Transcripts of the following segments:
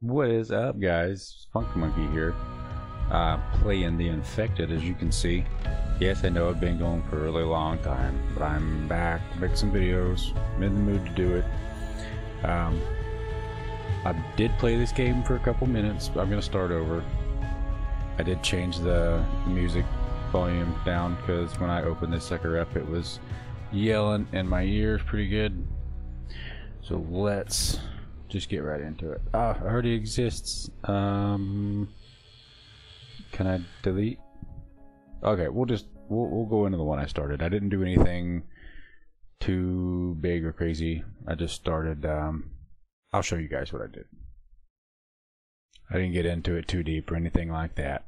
What is up, guys? FunkMunki here, uh, playing the Infected, as you can see. Yes, I know I've been going for a really long time, but I'm back make some videos. I'm in the mood to do it. Um, I did play this game for a couple minutes, but I'm going to start over. I did change the music volume down because when I opened this sucker up, it was yelling in my ears pretty good. So let's just get right into it. Ah, already exists. Um, can I delete? Okay, we'll just we'll we'll go into the one I started. I didn't do anything too big or crazy. I just started. Um, I'll show you guys what I did. I didn't get into it too deep or anything like that.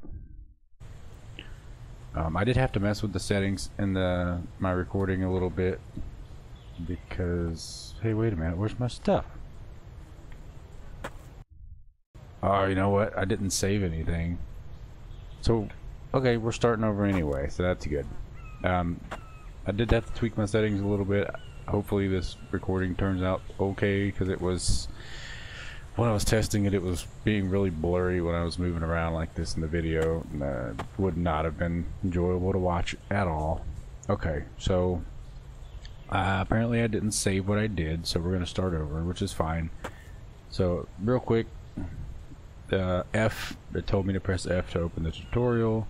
Um, I did have to mess with the settings in the my recording a little bit because hey, wait a minute, where's my stuff? Oh, you know what? I didn't save anything. So, okay, we're starting over anyway, so that's good. Um, I did have to tweak my settings a little bit. Hopefully this recording turns out okay, because it was... When I was testing it, it was being really blurry when I was moving around like this in the video. And, uh, would not have been enjoyable to watch at all. Okay, so... Uh, apparently I didn't save what I did, so we're going to start over, which is fine. So, real quick, uh, F, it told me to press F to open the tutorial.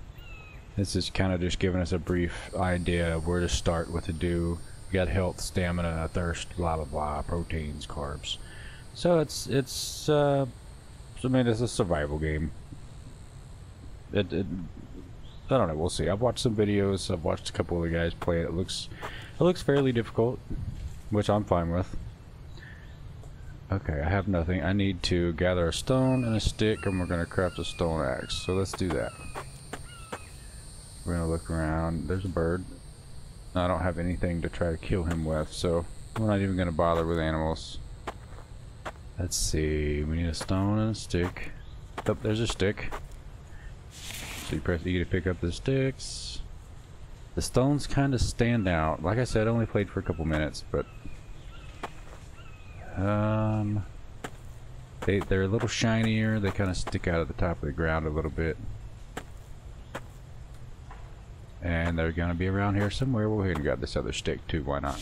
This is kind of just giving us a brief idea of where to start, what to do. We got health, stamina, thirst, blah blah blah, proteins, carbs. So it's it's uh, I mean it's a survival game. It, it I don't know. We'll see. I've watched some videos. I've watched a couple of the guys play it. It looks it looks fairly difficult, which I'm fine with. Okay, I have nothing. I need to gather a stone and a stick and we're going to craft a stone axe. So let's do that. We're going to look around. There's a bird. I don't have anything to try to kill him with, so we're not even going to bother with animals. Let's see. We need a stone and a stick. Oh, there's a stick. So you press E to pick up the sticks. The stones kind of stand out. Like I said, I only played for a couple minutes, but um, they, they're a little shinier. They kind of stick out at the top of the ground a little bit. And they're going to be around here somewhere. We'll go ahead and grab this other stick too. Why not?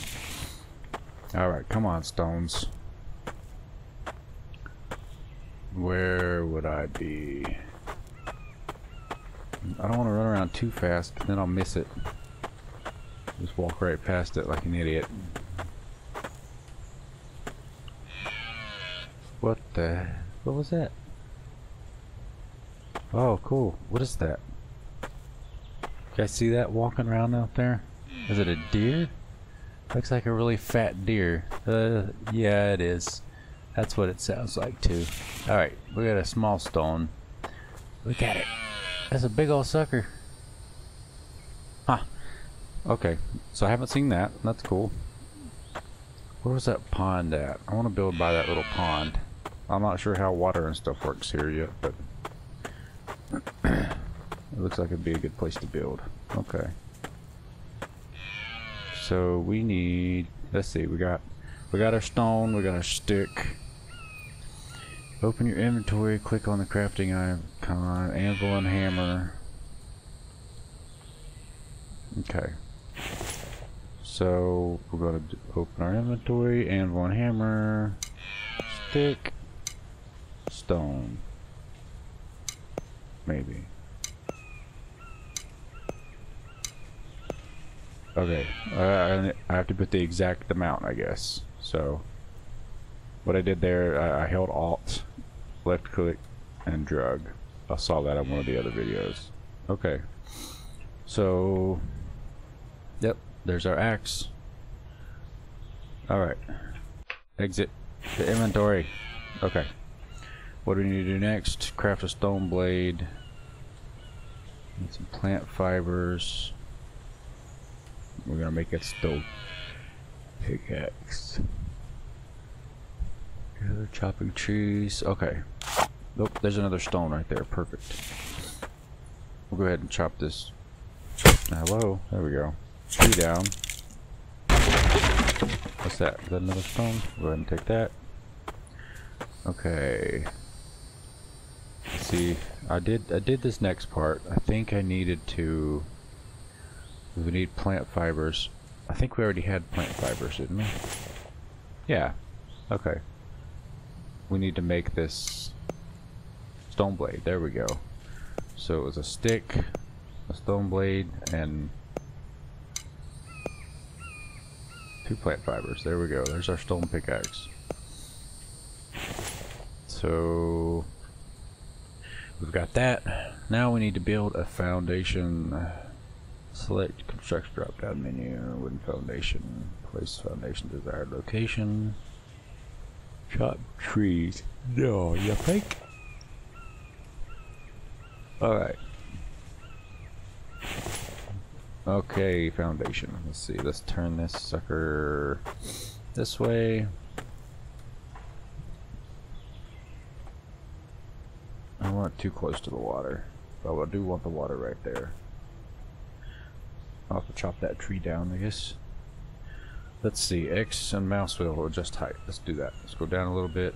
Alright, come on, stones. Where would I be? I don't want to run around too fast, then I'll miss it. Just walk right past it like an idiot. What the... What was that? Oh, cool. What is that? You guys see that walking around out there? Is it a deer? Looks like a really fat deer. Uh, yeah, it is. That's what it sounds like, too. Alright, we got a small stone. Look at it. That's a big old sucker. Huh. Okay, so I haven't seen that. That's cool. Where was that pond at? I want to build by that little pond. I'm not sure how water and stuff works here yet, but it looks like it'd be a good place to build. Okay. So we need, let's see, we got, we got our stone, we got our stick. Open your inventory, click on the crafting icon, anvil and hammer. Okay. So we're to open our inventory, anvil and hammer, stick, stone. Maybe. Okay, uh, I have to put the exact amount, I guess. So, what I did there, I, I held Alt, left click, and drug. I saw that on one of the other videos. Okay. So, yep, there's our axe. Alright. Exit the inventory. Okay. What do we need to do next? Craft a stone blade. Need some plant fibers. We're gonna make a stone pickaxe. Chopping trees. Okay. Nope, there's another stone right there. Perfect. We'll go ahead and chop this. Hello. There we go. Tree down. What's that? Is that another stone? Go ahead and take that. Okay. See, I did I did this next part. I think I needed to. We need plant fibers. I think we already had plant fibers, didn't we? Yeah. Okay. We need to make this stone blade. There we go. So it was a stick, a stone blade, and two plant fibers. There we go. There's our stone pickaxe. So we've got that. Now we need to build a foundation. Select construction drop down menu, wooden foundation, place foundation desired location. Chop trees. No, you think? Alright. Okay, foundation. Let's see, let's turn this sucker this way. Want too close to the water. But I do want the water right there. I'll have to chop that tree down, I guess. Let's see, X and mouse wheel will adjust height. Let's do that. Let's go down a little bit.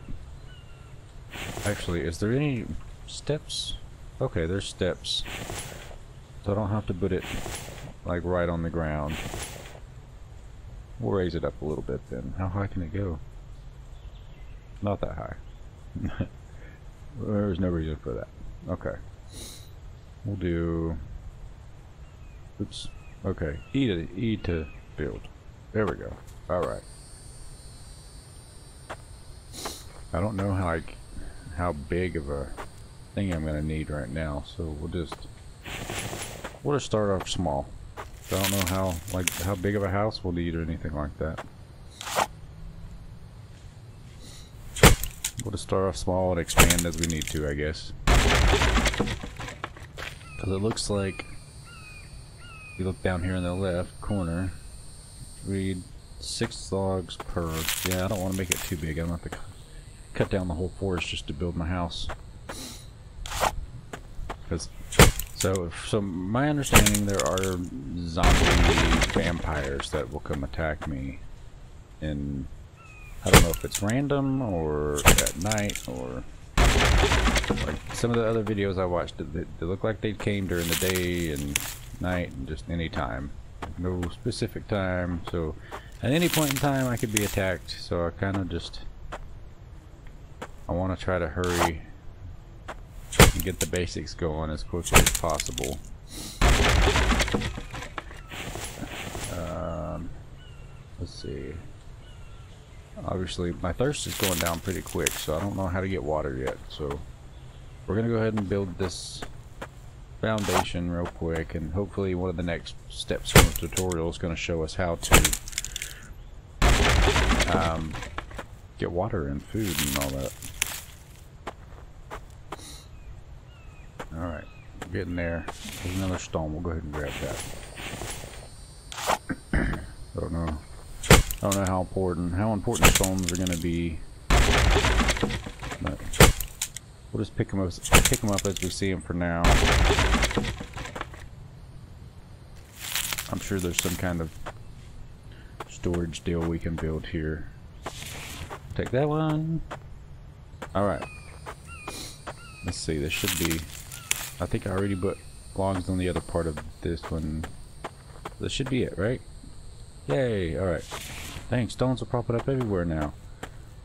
Actually, is there any steps? Okay, there's steps. So I don't have to put it like right on the ground. We'll raise it up a little bit then. How high can it go? Not that high. There's no reason for that. Okay. We'll do... Oops. Okay. E to, e to build. There we go. Alright. I don't know how I, how big of a thing I'm gonna need right now, so we'll just we'll just start off small. I don't know how like how big of a house we'll need or anything like that. Just start off small and expand as we need to, I guess. Because it looks like if you look down here in the left corner, read six logs per. Yeah, I don't want to make it too big. I'm going to have to cut down the whole forest just to build my house. Because so, so my understanding, there are zombie vampires that will come attack me, and I don't know if it's random or at night or like some of the other videos I watched. They, they look like they came during the day and night and just any time, no specific time. So, at any point in time, I could be attacked. So I kind of just I want to try to hurry and get the basics going as quickly as possible. Um, let's see. Obviously, my thirst is going down pretty quick, so I don't know how to get water yet. So we're going to go ahead and build this foundation real quick, and hopefully one of the next steps from the tutorial is going to show us how to um, get water and food and all that. Alright, getting there. There's another stone. We'll go ahead and grab that. Don't know. I don't know how important how important stones are going to be. But we'll just pick them up pick them up as we see them for now. I'm sure there's some kind of storage deal we can build here. Take that one. Alright. Let's see, this should be I think I already put logs on the other part of this one. This should be it, right? Yay, alright. Dang, stones are popping up everywhere now.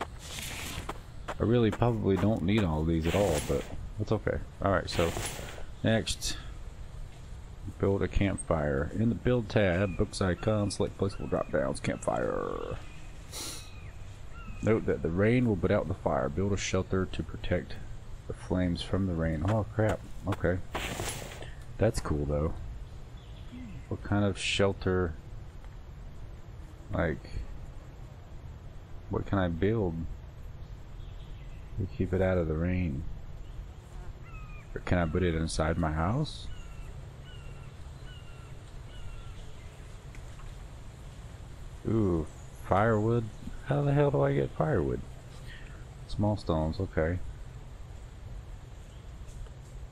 I really probably don't need all these at all, but that's okay. Alright, so next, build a campfire. In the build tab, books icon, select placeable drop downs, campfire. Note that the rain will put out the fire. Build a shelter to protect the flames from the rain. Oh crap. Okay. That's cool though. What kind of shelter like what can I build to keep it out of the rain? Or can I put it inside my house? Ooh, firewood? How the hell do I get firewood? Small stones, okay.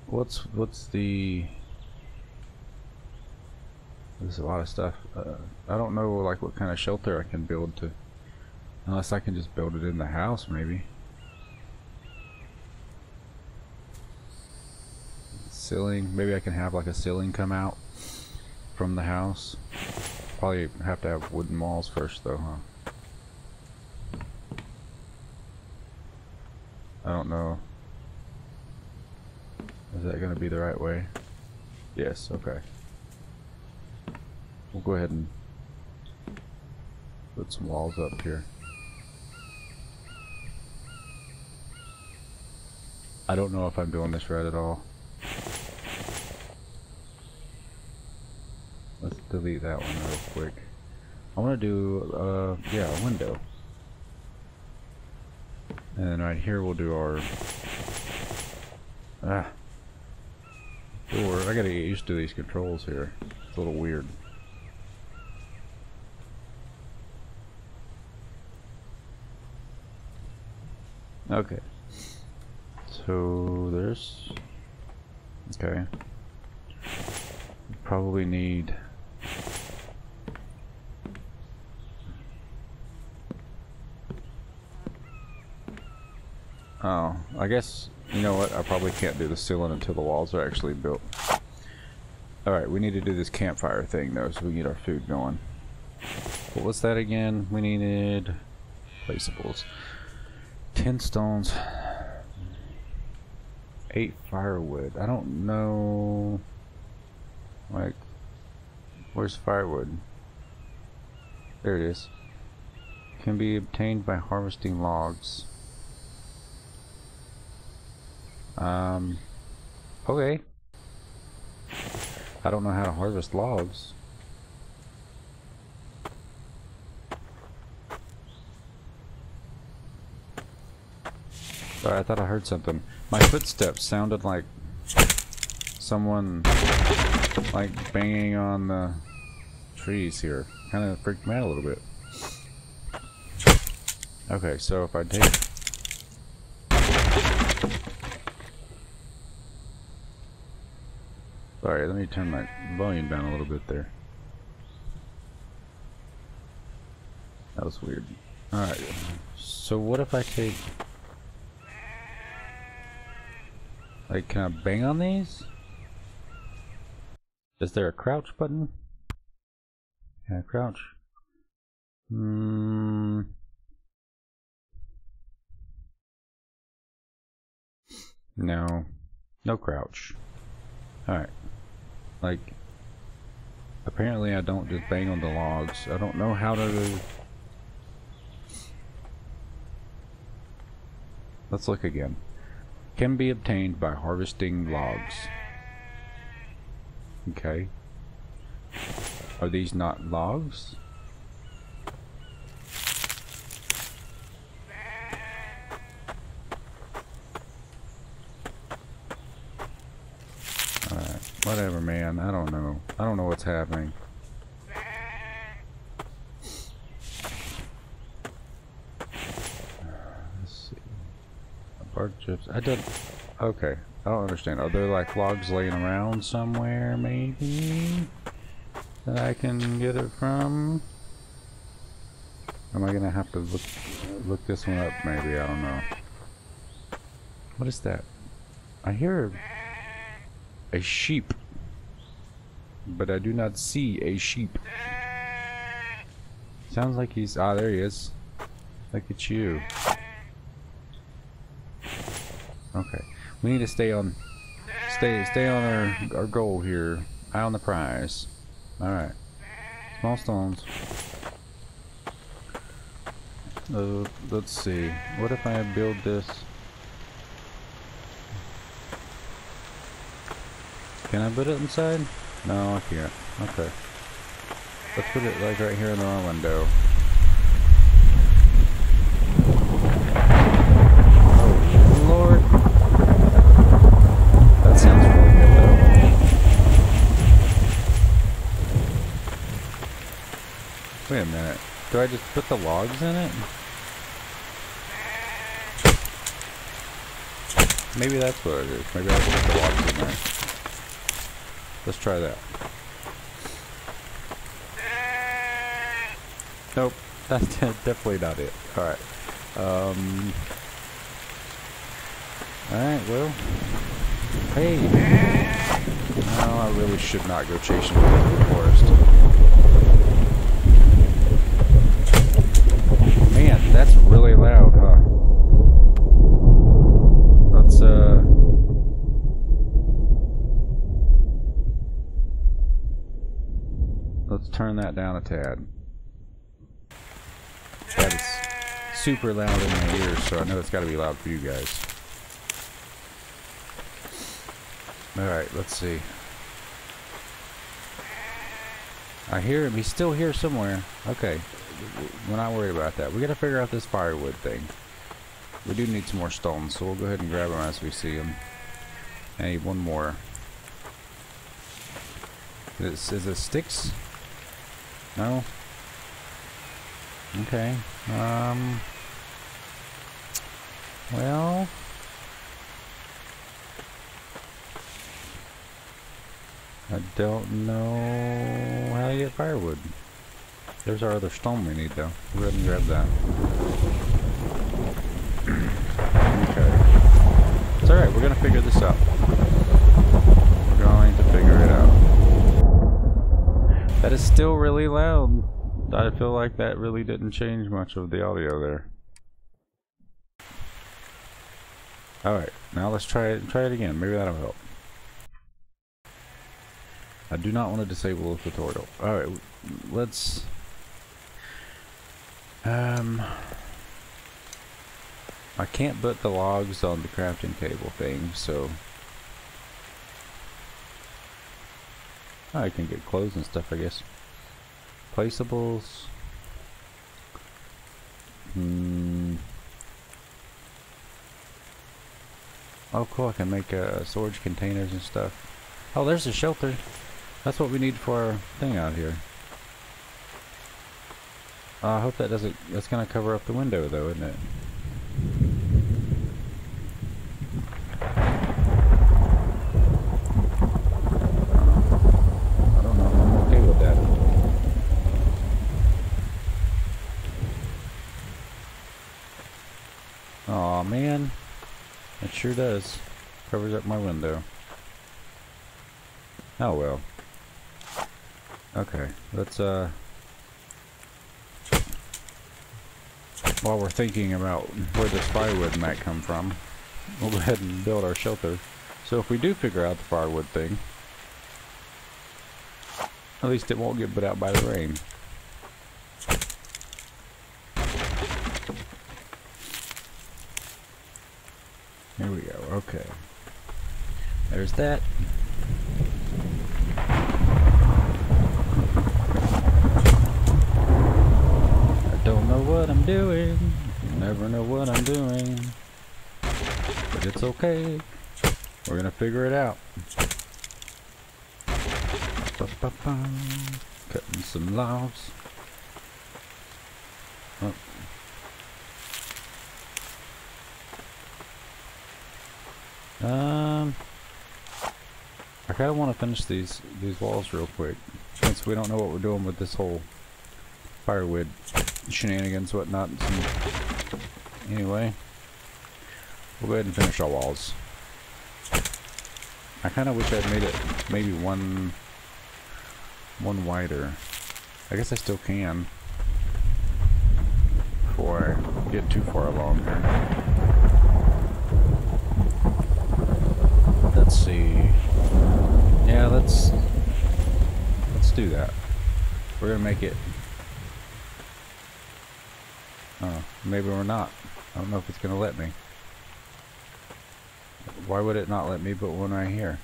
What's what's the? There's a lot of stuff. Uh, I don't know like what kind of shelter I can build to, unless I can just build it in the house maybe. ceiling. Maybe I can have like a ceiling come out from the house. Probably have to have wooden walls first though, huh? I don't know. Is that gonna be the right way? Yes, okay. We'll go ahead and put some walls up here. I don't know if I'm doing this right at all. Let's delete that one real quick. I want to do, uh, yeah, a window. And then right here we'll do our, ah, door. I gotta get used to these controls here. It's a little weird. Okay. So there's okay. Probably need Oh, I guess you know what? I probably can't do the ceiling until the walls are actually built. Alright, we need to do this campfire thing though so we get our food going. What was that again? We needed placeables. 10 stones. 8 firewood. I don't know... Like... Where's firewood? There it is. Can be obtained by harvesting logs. Um... Okay. I don't know how to harvest logs. Sorry, I thought I heard something. My footsteps sounded like someone like banging on the trees here. Kind of freaked me out a little bit. Okay, so if I take... Sorry, let me turn my volume down a little bit there. That was weird. Alright, so what if I take... Like, can I bang on these? Is there a crouch button? Can I crouch? Hmm. No. No crouch. Alright. Like, apparently I don't just bang on the logs. I don't know how to... Let's look again can be obtained by harvesting logs. Okay. Are these not logs? Alright, whatever man, I don't know. I don't know what's happening. Bark chips. I don't. Okay. I don't understand. Are there like logs laying around somewhere, maybe? That I can get it from? Am I gonna have to look look this one up? Maybe I don't know. What is that? I hear a sheep, but I do not see a sheep. Sounds like he's ah there he is. Look at you. Okay. We need to stay on stay stay on our our goal here. Eye on the prize. Alright. Small stones. Uh, let's see. What if I build this? Can I put it inside? No, I can't. Okay. Let's put it like right here in our window. Wait a minute. Do I just put the logs in it? Maybe that's what it is. Maybe I just put the logs in there. Let's try that. Nope. That's definitely not it. Alright. Um... Alright, well... Hey! No, I really should not go chasing through the forest. Man, that's really loud, huh? Let's, uh... Let's turn that down a tad. That is super loud in my ears, so I know it's gotta be loud for you guys. Alright, let's see. I hear him. He's still here somewhere. Okay. We're not worried about that. We gotta figure out this firewood thing. We do need some more stones, so we'll go ahead and grab them as we see them. Need one more. Is, is it sticks? No? Okay. Um... Well... I don't know how to get firewood. There's our other stone we need though. Go ahead and grab that. okay. It's alright, we're gonna figure this out. We're going to figure it out. That is still really loud. I feel like that really didn't change much of the audio there. Alright, now let's try it try it again. Maybe that'll help. I do not want to disable the tutorial. Alright, let's... Um... I can't put the logs on the crafting table thing, so... I can get clothes and stuff, I guess. Placeables... Hmm... Oh cool, I can make uh, storage containers and stuff. Oh, there's a shelter. That's what we need for our thing out here. Uh, I hope that doesn't, that's gonna cover up the window though, isn't it? I don't know, I'm okay with that. Aw man, it sure does. Covers up my window. Oh well. Okay, let's uh while we're thinking about where this firewood might come from, we'll go ahead and build our shelter. So if we do figure out the firewood thing, at least it won't get put out by the rain. Go, okay. There's that. I don't know what I'm doing. Never know what I'm doing. But it's okay. We're gonna figure it out. Ba -ba -ba. Cutting some logs. I kind of want to finish these these walls real quick, since we don't know what we're doing with this whole firewood shenanigans, whatnot. Anyway, we'll go ahead and finish our walls. I kind of wish I'd made it maybe one, one wider. I guess I still can before I get too far along here. Let's see. Yeah, let's let's do that. We're gonna make it Oh, maybe we're not. I don't know if it's to let me. Why would it not let me put one right here?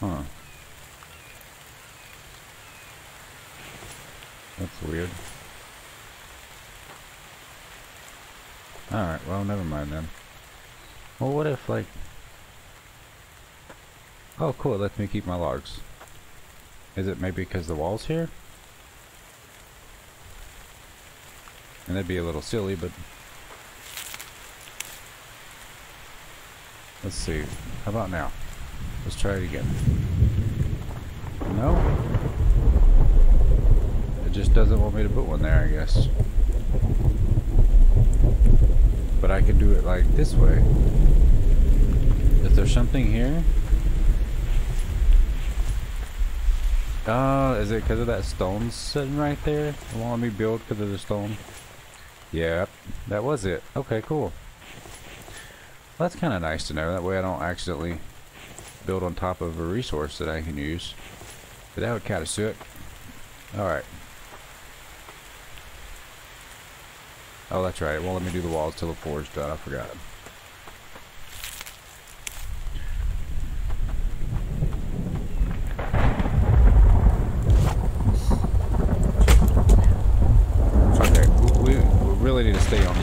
Huh. That's weird. Alright, well, never mind then. Well, what if, like... Oh, cool, it lets me keep my logs. Is it maybe because the wall's here? And that'd be a little silly, but... Let's see. How about now? Let's try it again. No? It just doesn't want me to put one there, I guess. But I could do it like this way. Is there something here? Oh, is it because of that stone sitting right there? It won't let me build because of the stone? Yep, that was it. Okay, cool. Well, that's kind of nice to know. That way I don't accidentally build on top of a resource that I can use. But that would kind of suck. Alright. Oh, that's right. It won't let me do the walls till the floor is done. I forgot. Okay, we, we really need to stay on,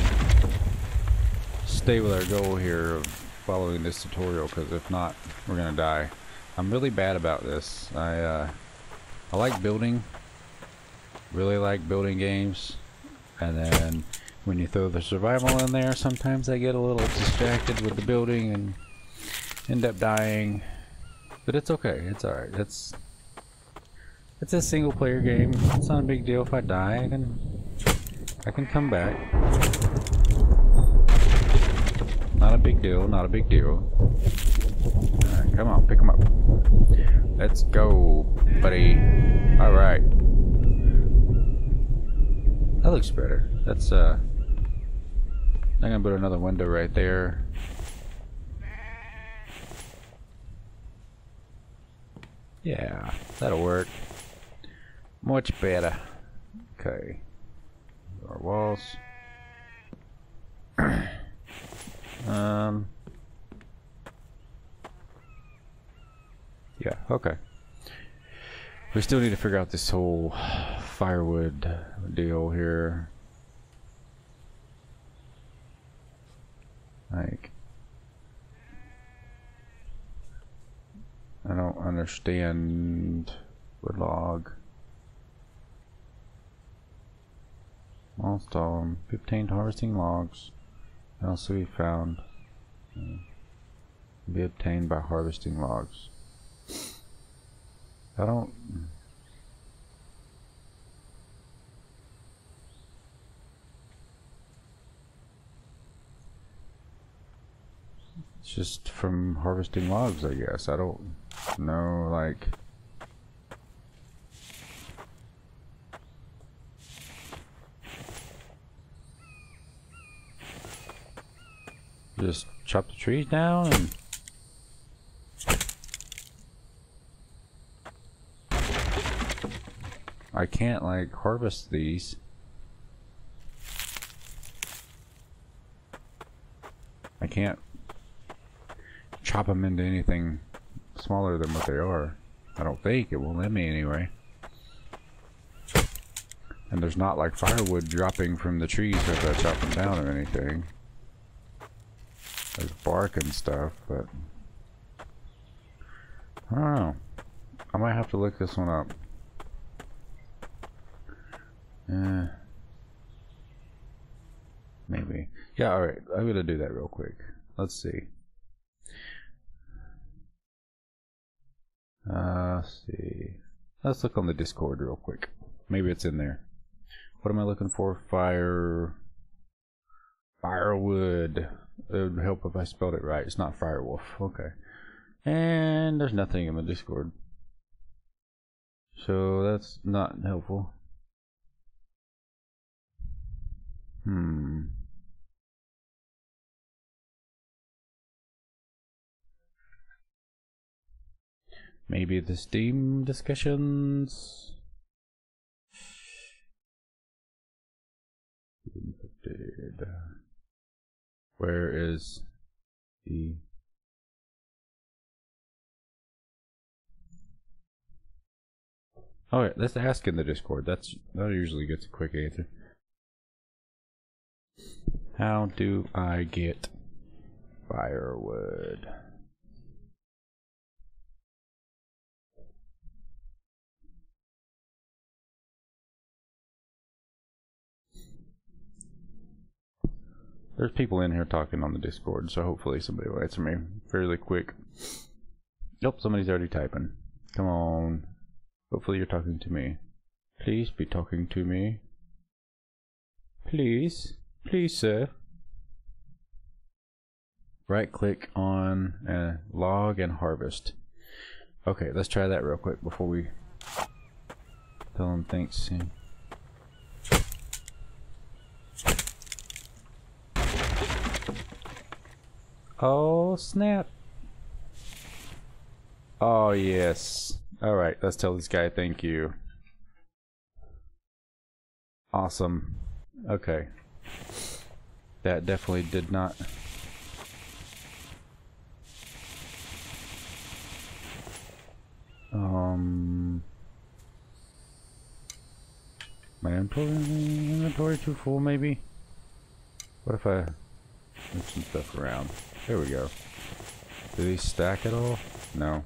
stay with our goal here of following this tutorial because if not we're gonna die I'm really bad about this I uh, I like building really like building games and then when you throw the survival in there sometimes I get a little distracted with the building and end up dying but it's okay it's alright it's it's a single player game it's not a big deal if I die I can I can come back not a big deal, not a big deal. Come on, pick him up. Let's go, buddy. Alright. That looks better. That's, uh... I'm gonna put another window right there. Yeah, that'll work. Much better. Okay. Our walls. Um. Yeah, okay. We still need to figure out this whole firewood deal here. Like, I don't understand wood log. Milestone, 15 harvesting logs also be found uh, be obtained by harvesting logs. I don't Just from harvesting logs, I guess. I don't know, like... Just chop the trees down and... I can't like harvest these. I can't chop them into anything smaller than what they are. I don't think. It won't let me anyway. And there's not like firewood dropping from the trees if I chop them down or anything. There's bark and stuff, but I don't know. I might have to look this one up. Eh. Maybe. Yeah, alright. I'm gonna do that real quick. Let's see. Let's see. Let's look on the Discord real quick. Maybe it's in there. What am I looking for? Fire... Firewood. It would help if I spelled it right. It's not Firewolf. Okay. And there's nothing in the Discord. So that's not helpful. Hmm. Maybe the Steam discussions? Where is the oh, Alright, let's ask in the Discord. That's that usually gets a quick answer. How do I get firewood? There's people in here talking on the Discord, so hopefully somebody will answer me fairly quick. Nope, somebody's already typing. Come on. Hopefully you're talking to me. Please be talking to me. Please. Please, sir. right click on uh, log and harvest. Okay, let's try that real quick before we tell them thanks. Oh snap! Oh yes. Alright, let's tell this guy thank you. Awesome. Okay. That definitely did not... Um... My inventory, too full maybe? What if I move some stuff around? There we go. Do these stack at all? No.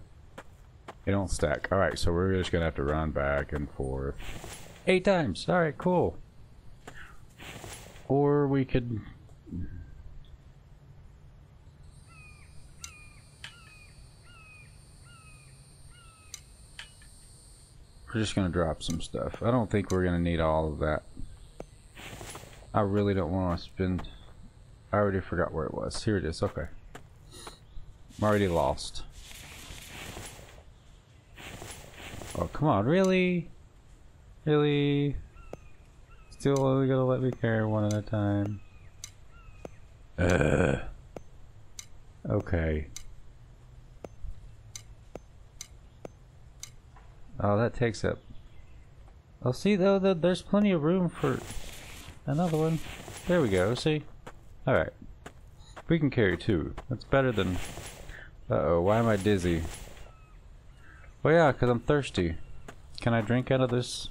They don't stack. Alright, so we're just gonna have to run back and forth. Eight times! Alright, cool. Or we could... We're just gonna drop some stuff. I don't think we're gonna need all of that. I really don't want to spend... I already forgot where it was. Here it is, okay. I'm already lost. Oh, come on, really? Really? Still only gonna let me carry one at a time. Ugh. Okay. Oh, that takes up. Oh, see though, the, there's plenty of room for another one. There we go, see? Alright. We can carry two. That's better than... Uh-oh, why am I dizzy? Oh yeah, because I'm thirsty. Can I drink out of this?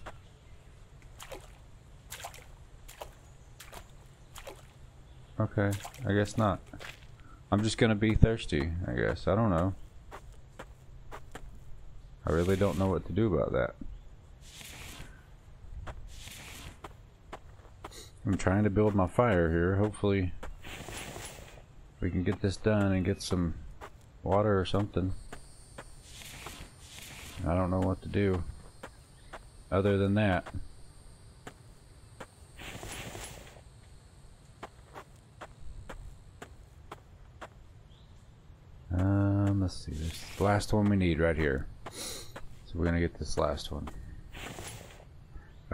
Okay, I guess not. I'm just gonna be thirsty, I guess. I don't know. I really don't know what to do about that. I'm trying to build my fire here. Hopefully we can get this done and get some water or something. I don't know what to do other than that. Um, let's see, this is the last one we need right here. So we're gonna get this last one.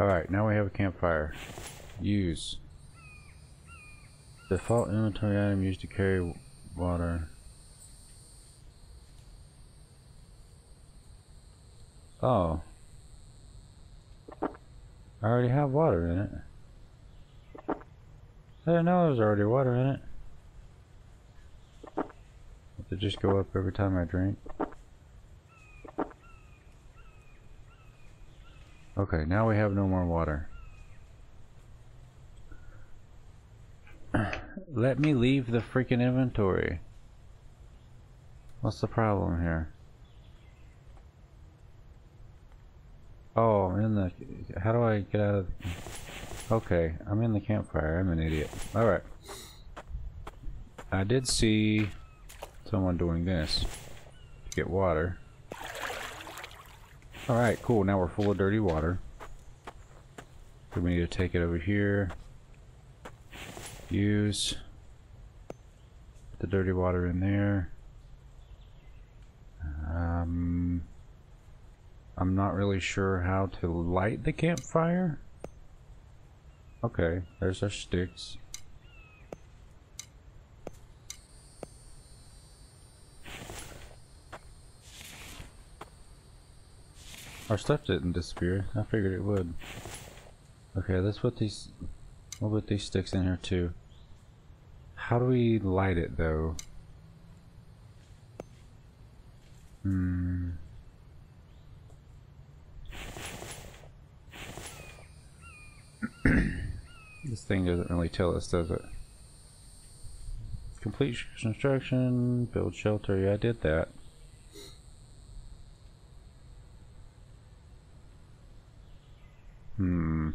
Alright, now we have a campfire. Use. Default inventory item used to carry water. Oh. I already have water in it. I didn't know there was already water in it. Does it just go up every time I drink? Okay, now we have no more water. Let me leave the freaking inventory. What's the problem here? Oh, I'm in the... How do I get out of... Okay, I'm in the campfire. I'm an idiot. Alright. I did see someone doing this to get water. Alright, cool. Now we're full of dirty water. We need to take it over here. Use the dirty water in there. Um... I'm not really sure how to light the campfire. Okay, there's our sticks. Our stuff didn't disappear. I figured it would. Okay, let's put these... We'll put these sticks in here too. How do we light it though? Hmm... this thing doesn't really tell us, does it? Complete construction, build shelter. Yeah, I did that. Hmm.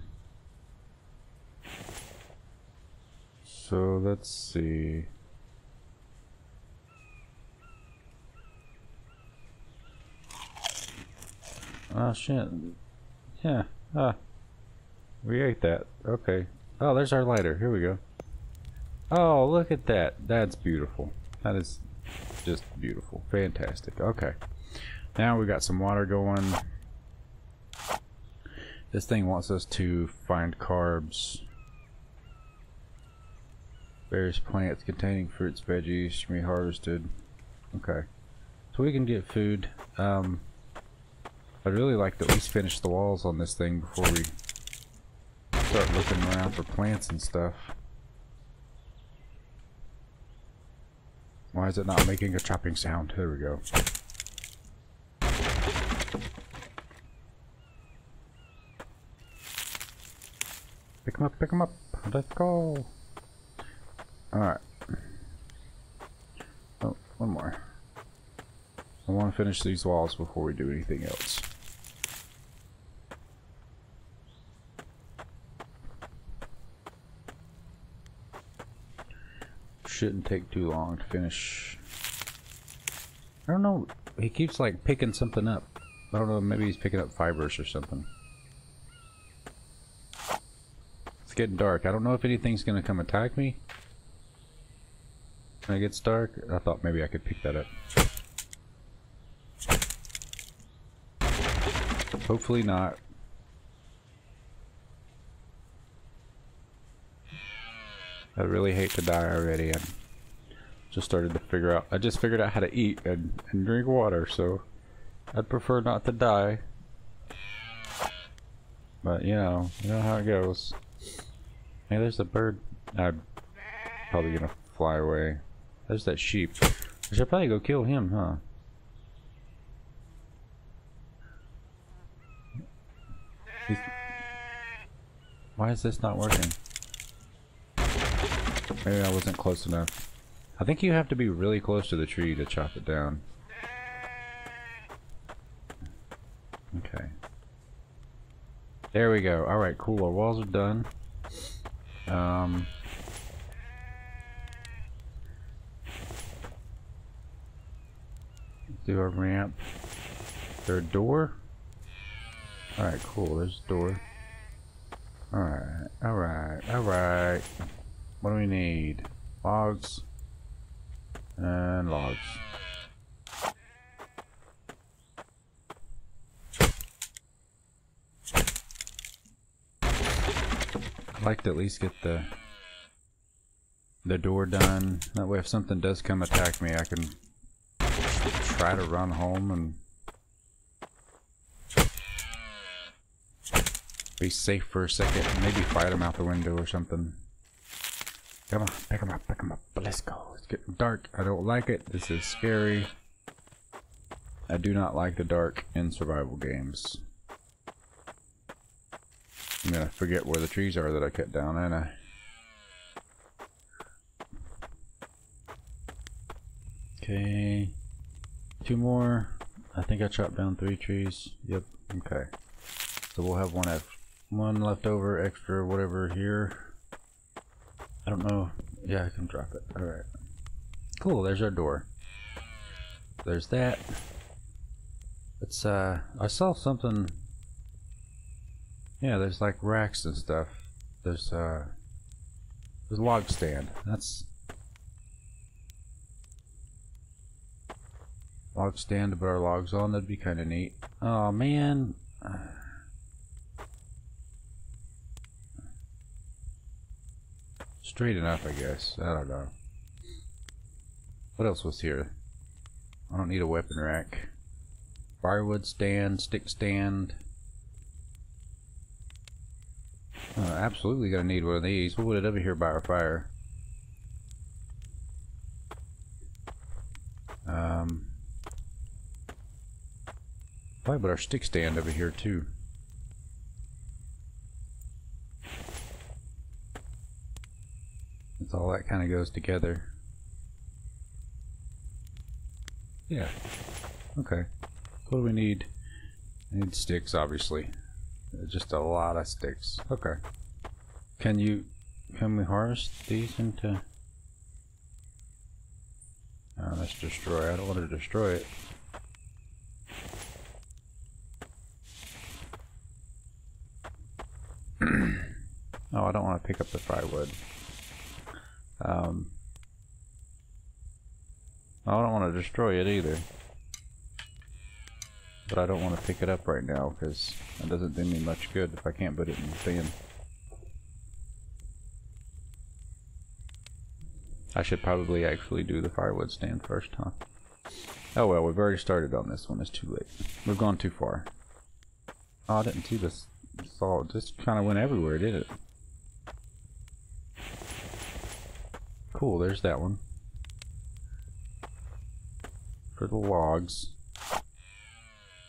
So let's see. Oh shit. Yeah. Ah. We ate that. Okay. Oh, there's our lighter. Here we go. Oh, look at that. That's beautiful. That is just beautiful. Fantastic. Okay. Now we got some water going. This thing wants us to find carbs. Various plants containing fruits, veggies can be harvested. Okay. So we can get food. Um, I'd really like to at least finish the walls on this thing before we start looking around for plants and stuff. Why is it not making a chopping sound? There we go. Pick him up, pick him up. Let's go. Alright. Oh, one more. I want to finish these walls before we do anything else. Shouldn't take too long to finish. I don't know. He keeps like picking something up. I don't know. Maybe he's picking up fibers or something. It's getting dark. I don't know if anything's going to come attack me. When it gets dark, I thought maybe I could pick that up. Hopefully not. I really hate to die already. I just started to figure out. I just figured out how to eat and, and drink water, so I'd prefer not to die. But you know, you know how it goes. Hey, there's a bird. I'm probably gonna fly away. There's that sheep. I should probably go kill him, huh? He's... Why is this not working? Maybe I wasn't close enough. I think you have to be really close to the tree to chop it down. Okay. There we go. Alright, cool. Our walls are done. Um... do a ramp. Is there a door? Alright, cool. There's a door. Alright, alright, alright. What do we need? Logs. And logs. I'd like to at least get the the door done. That way if something does come attack me, I can try to run home and be safe for a second. Maybe fight him out the window or something. Come on, pick him up, pick him up. Let's go. It's getting dark. I don't like it. This is scary. I do not like the dark in survival games. I'm gonna forget where the trees are that I cut down, and I. Okay. Two more. I think I chopped down three trees. Yep. Okay. So we'll have one F one left over extra whatever here. I don't know. Yeah, I can drop it. Alright. Cool, there's our door. There's that. It's uh I saw something Yeah, there's like racks and stuff. There's uh there's a log stand. That's log stand to put our logs on. That'd be kind of neat. Oh man. Straight enough, I guess. I don't know. What else was here? I don't need a weapon rack. Firewood stand, stick stand. Uh, absolutely gonna need one of these. We'll put it over here by our fire. Um, Probably put our stick stand over here too. That's all that kind of goes together. Yeah. Okay. What do we need? I need sticks, obviously. Just a lot of sticks. Okay. Can you... Can we harvest these into... Oh, let's destroy. I don't want to destroy it. oh, I don't want to pick up the firewood. Um, I don't want to destroy it either. But I don't want to pick it up right now because it doesn't do me much good if I can't put it in the bin. I should probably actually do the firewood stand first, huh? Oh well, we've already started on this one. It's too late. We've gone too far. Oh, I didn't see this saw. It just kind of went everywhere, did it? Cool, there's that one. For the logs.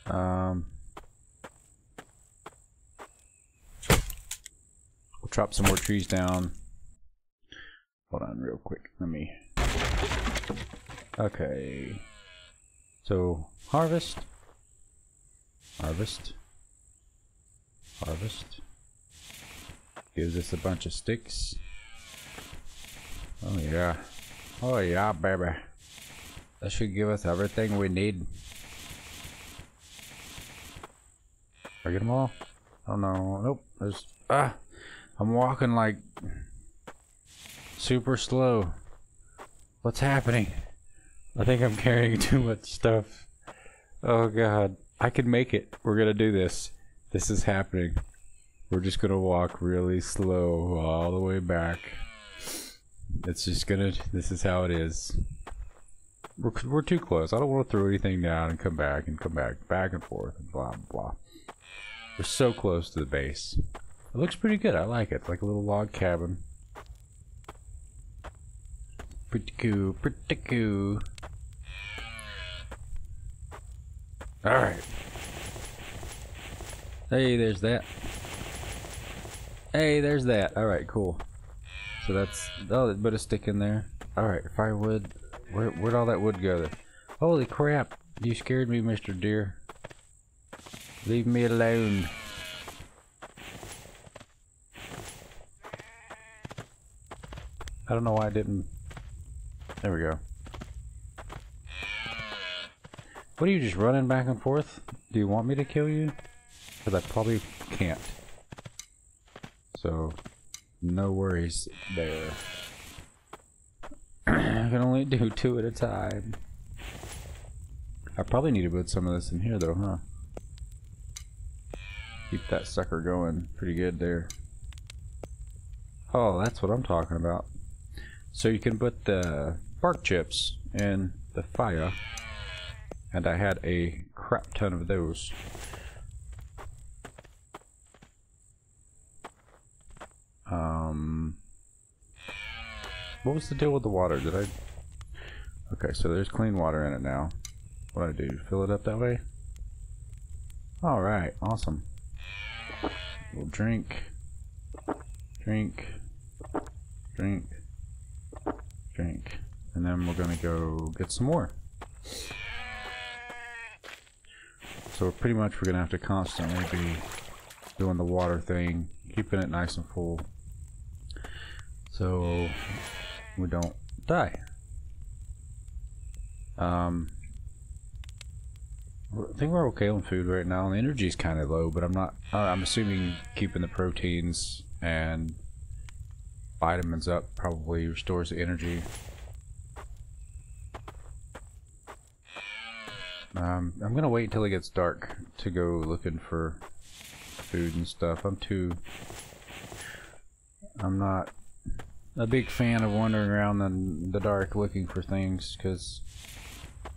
Um, we'll chop some more trees down. Hold on real quick. Let me... Okay. So, harvest. Harvest. Harvest. Gives us a bunch of sticks. Oh yeah. Oh yeah, baby. That should give us everything we need. I get them all? Oh no. Nope. There's... Ah! I'm walking like... Super slow. What's happening? I think I'm carrying too much stuff. Oh god. I can make it. We're gonna do this. This is happening. We're just gonna walk really slow all the way back. It's just gonna, this is how it is. We're, we're too close. I don't want to throw anything down and come back and come back, back and forth and blah, blah. We're so close to the base. It looks pretty good. I like it. It's like a little log cabin. Pretty cool, pretty cool. Alright. Hey, there's that. Hey, there's that. Alright, cool. So that's oh, put a stick in there. All right, firewood. Where where'd all that wood go? Holy crap! You scared me, Mr. Deer. Leave me alone. I don't know why I didn't. There we go. What are you just running back and forth? Do you want me to kill you? Because I probably can't. So, no worries there. I can only do two at a time. I probably need to put some of this in here though, huh? Keep that sucker going pretty good there. Oh, that's what I'm talking about. So you can put the bark chips in the fire. And I had a crap ton of those. What was the deal with the water? Did I? Okay, so there's clean water in it now. What do I do? Fill it up that way? All right, awesome. We'll drink, drink, drink, drink, and then we're gonna go get some more. So pretty much we're gonna have to constantly be doing the water thing, keeping it nice and full so we don't die. Um, I think we're okay on food right now. The energy is kind of low, but I'm not. Uh, I'm assuming keeping the proteins and vitamins up probably restores the energy. Um, I'm gonna wait until it gets dark to go looking for food and stuff. I'm too. I'm not a big fan of wandering around in the dark looking for things because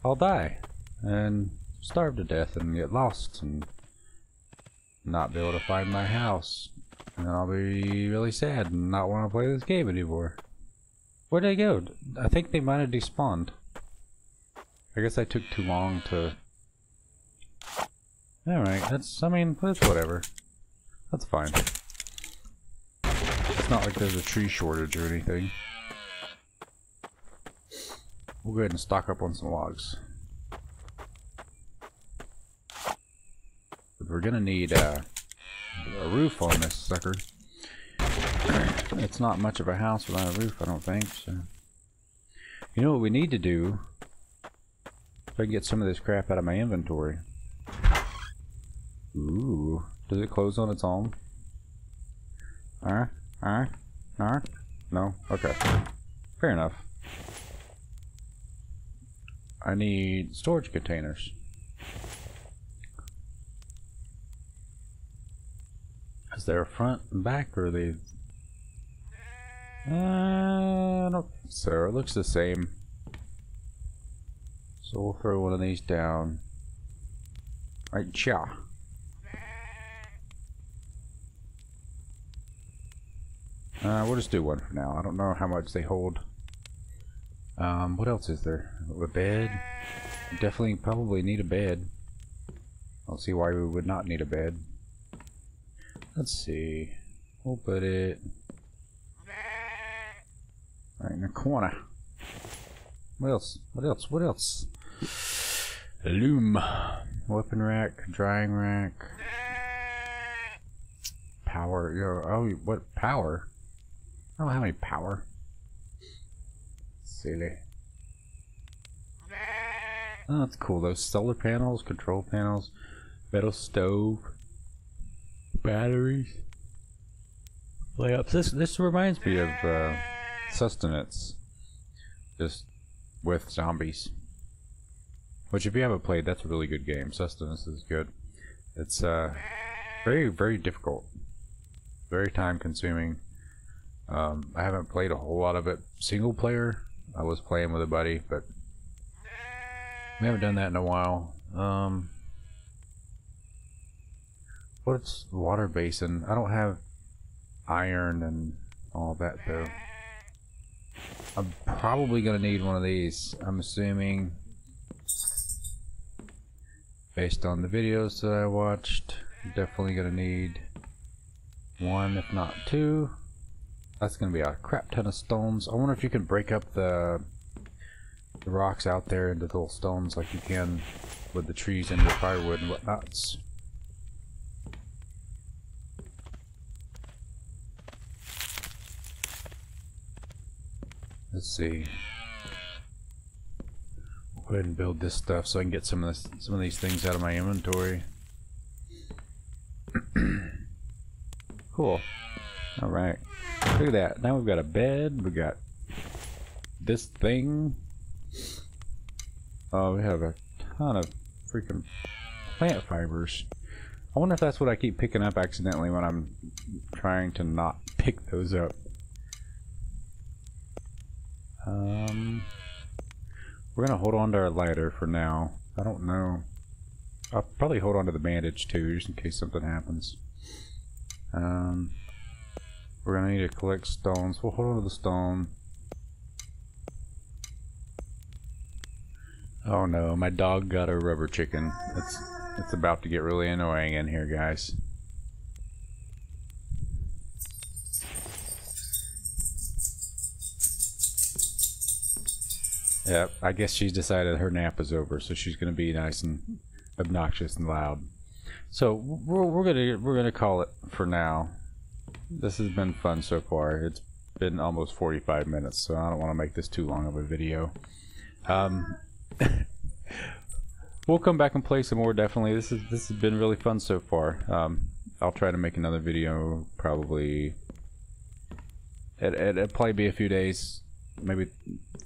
I'll die and starve to death and get lost and not be able to find my house. And I'll be really sad and not want to play this game anymore. Where'd they go? I think they might have despawned. I guess I took too long to... Alright, that's, I mean, that's whatever. That's fine. It's not like there's a tree shortage or anything. We'll go ahead and stock up on some logs. We're gonna need uh, a roof on this sucker. it's not much of a house without a roof, I don't think. So, you know what we need to do? If I can get some of this crap out of my inventory. Ooh, does it close on its own? Alright. Alright. Alright. No? Okay. Fair enough. I need storage containers. Is there a front and back, or are they? Uh, I don't think so. It looks the same. So we'll throw one of these down. Right, cha. Uh, we'll just do one for now. I don't know how much they hold. Um, what else is there? A bed? Definitely, probably need a bed. I don't see why we would not need a bed. Let's see. We'll put it right in the corner. What else? What else? What else? Loom. Weapon rack, drying rack. Power. Oh, what power? I don't have any power. Silly. Oh, that's cool. Those solar panels, control panels, metal stove, batteries, layups. This this reminds me of uh, Subsistence, just with zombies. Which, if you haven't played, that's a really good game. Subsistence is good. It's uh, very very difficult, very time consuming. Um, I haven't played a whole lot of it single player. I was playing with a buddy, but we haven't done that in a while. Um, what's water basin? I don't have iron and all that though. I'm probably gonna need one of these. I'm assuming based on the videos that I watched, definitely gonna need one, if not two. That's going to be a crap ton of stones. I wonder if you can break up the, the rocks out there into little stones like you can with the trees and the firewood and whatnots. Let's see. We'll go ahead and build this stuff so I can get some of this, some of these things out of my inventory. cool. All right. Look at that. Now we've got a bed. We got this thing. Oh, we have a ton of freaking plant fibers. I wonder if that's what I keep picking up accidentally when I'm trying to not pick those up. Um, we're gonna hold on to our lighter for now. I don't know. I'll probably hold on to the bandage too, just in case something happens. Um, we're gonna need to collect stones. We'll hold on to the stone. Oh no, my dog got a rubber chicken. It's it's about to get really annoying in here, guys. Yep, I guess she's decided her nap is over, so she's gonna be nice and obnoxious and loud. So we're, we're gonna we're gonna call it for now this has been fun so far. It's been almost 45 minutes, so I don't want to make this too long of a video. Um, we'll come back and play some more. Definitely, this is this has been really fun so far. Um, I'll try to make another video probably. It, it, it'll probably be a few days, maybe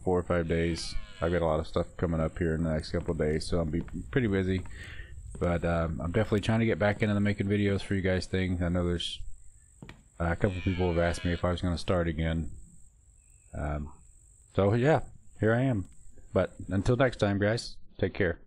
four or five days. I've got a lot of stuff coming up here in the next couple of days, so I'll be pretty busy. But um, I'm definitely trying to get back into the making videos for you guys thing. I know there's uh, a couple people have asked me if I was going to start again. Um, so yeah, here I am. But until next time, guys, take care.